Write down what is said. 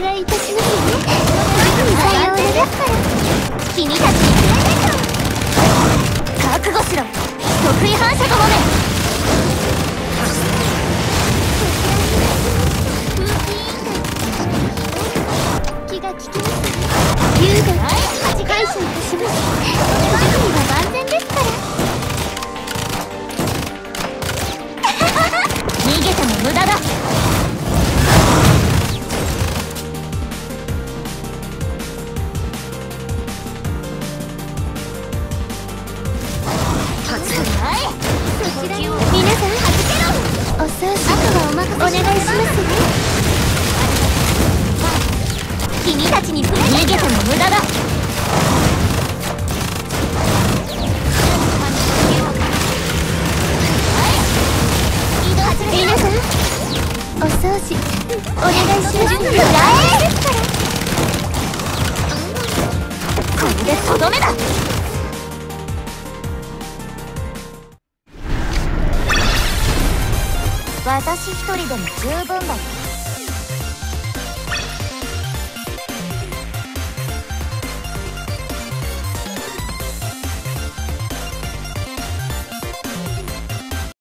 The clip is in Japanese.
願いいたします。ねさようなら君たちにプレゼント覚悟しろ得意反射ともめ気が利きます優雅に感謝いたします任せお願いしますね君たちにプレ逃げても無駄だ皆さんお掃除お願いします。ねこれでとどめだ。私一人でも十分だよ。